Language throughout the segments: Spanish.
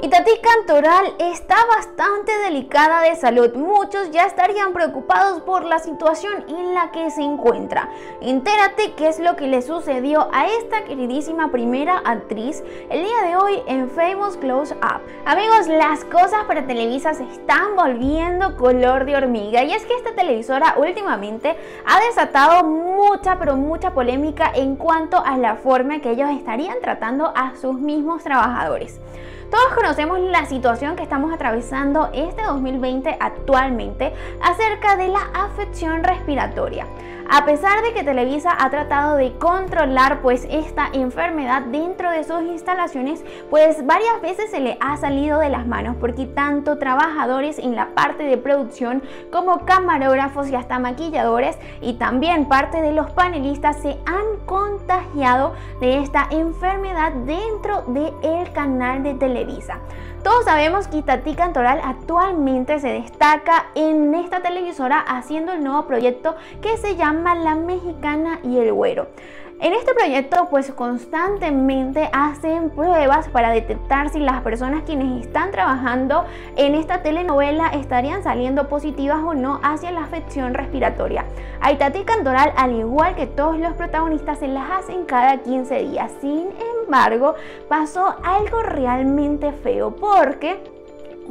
Itatí Cantoral está bastante delicada de salud. Muchos ya estarían preocupados por la situación en la que se encuentra. Entérate qué es lo que le sucedió a esta queridísima primera actriz el día de hoy en Famous Close Up. Amigos, las cosas para Televisa se están volviendo color de hormiga y es que esta televisora últimamente ha desatado mucha pero mucha polémica en cuanto a la forma que ellos estarían tratando a sus mismos trabajadores. Todos conocemos la situación que estamos atravesando este 2020 actualmente acerca de la afección respiratoria. A pesar de que Televisa ha tratado de controlar pues esta enfermedad dentro de sus instalaciones, pues varias veces se le ha salido de las manos porque tanto trabajadores en la parte de producción como camarógrafos y hasta maquilladores y también parte de los panelistas se han contagiado de esta enfermedad dentro del canal de Televisa. Todos sabemos que Itatí Cantoral actualmente se destaca en esta televisora haciendo el nuevo proyecto que se llama La Mexicana y el Güero. En este proyecto pues constantemente hacen pruebas para detectar si las personas quienes están trabajando en esta telenovela estarían saliendo positivas o no hacia la afección respiratoria. A Itatí Cantoral, al igual que todos los protagonistas, se las hacen cada 15 días. Sin embargo, pasó algo realmente feo porque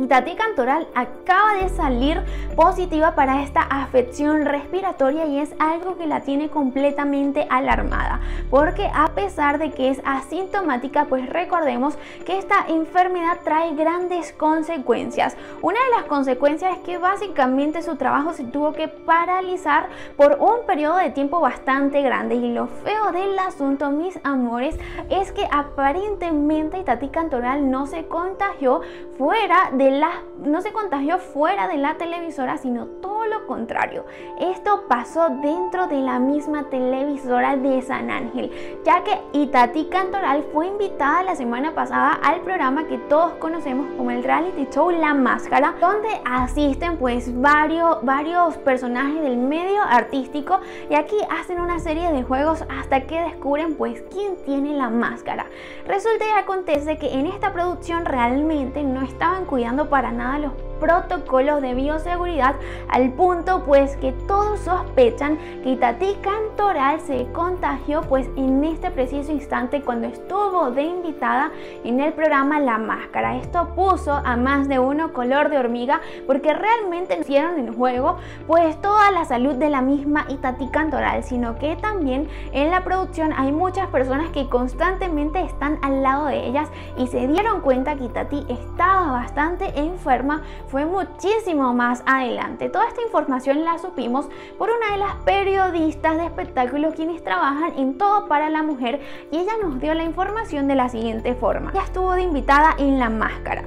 Tati Cantoral acaba de salir positiva para esta afección respiratoria y es algo que la tiene completamente alarmada porque a pesar de que es asintomática pues recordemos que esta enfermedad trae grandes consecuencias. Una de las consecuencias es que básicamente su trabajo se tuvo que paralizar por un periodo de tiempo bastante grande. Y lo feo del asunto mis amores es que aparentemente Tati Cantoral no se contagió fuera de no se contagió fuera de la televisora, sino todo lo contrario. Esto pasó dentro de la misma televisora de San Ángel, ya que Itati Cantoral fue invitada la semana pasada al programa que todos conocemos como el reality show La Máscara, donde asisten pues varios, varios personajes del medio artístico y aquí hacen una serie de juegos hasta que descubren pues quién tiene la máscara. Resulta y acontece que en esta producción realmente no estaban cuidando para nada los protocolos de bioseguridad al punto pues que todos sospechan que Itatí Cantoral se contagió pues en este preciso instante cuando estuvo de invitada en el programa La Máscara. Esto puso a más de uno color de hormiga porque realmente hicieron en juego pues toda la salud de la misma Itatí Cantoral, sino que también en la producción hay muchas personas que constantemente están al lado de ellas y se dieron cuenta que Itatí estaba bastante enferma fue muchísimo más adelante. Toda esta información la supimos por una de las periodistas de espectáculos quienes trabajan en Todo para la Mujer y ella nos dio la información de la siguiente forma. Ella estuvo de invitada en La Máscara.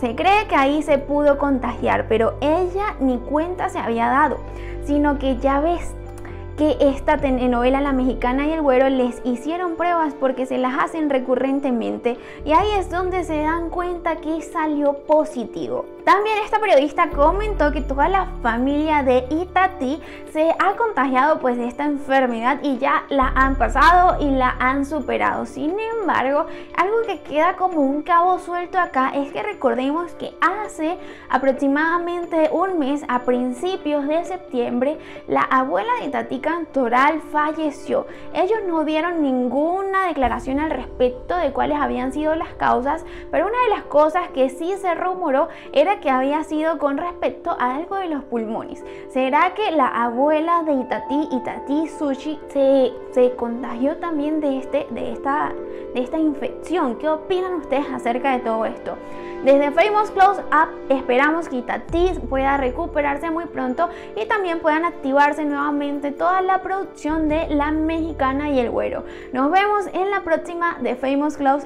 Se cree que ahí se pudo contagiar, pero ella ni cuenta se había dado, sino que ya ves esta telenovela La Mexicana y el Güero les hicieron pruebas porque se las hacen recurrentemente y ahí es donde se dan cuenta que salió positivo. También esta periodista comentó que toda la familia de Itati se ha contagiado pues de esta enfermedad y ya la han pasado y la han superado. Sin embargo, algo que queda como un cabo suelto acá es que recordemos que hace aproximadamente un mes, a principios de septiembre, la abuela de Itati Cantoral falleció. Ellos no dieron ninguna declaración al respecto de cuáles habían sido las causas, pero una de las cosas que sí se rumoró era que había sido con respecto a algo de los pulmones. ¿Será que la abuela de Itati, Itati Sushi, se, se contagió también de, este, de, esta, de esta infección? ¿Qué opinan ustedes acerca de todo esto? Desde Famous Close Up esperamos que Itati pueda recuperarse muy pronto y también puedan activarse nuevamente toda la producción de La Mexicana y el Güero. Nos vemos en la próxima de Famous Close